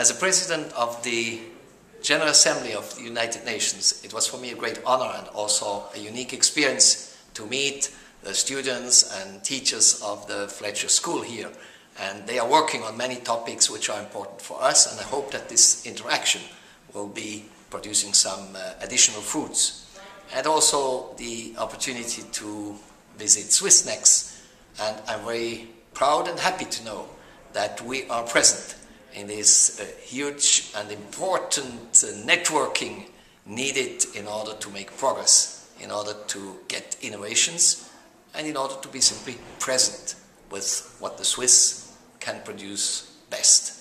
As a president of the General Assembly of the United Nations, it was for me a great honor and also a unique experience to meet the students and teachers of the Fletcher School here. And they are working on many topics which are important for us, and I hope that this interaction will be producing some uh, additional fruits. And also the opportunity to visit Swissnex, and I'm very proud and happy to know that we are present in this huge and important uh, networking needed in order to make progress, in order to get innovations, and in order to be simply present with what the Swiss can produce best.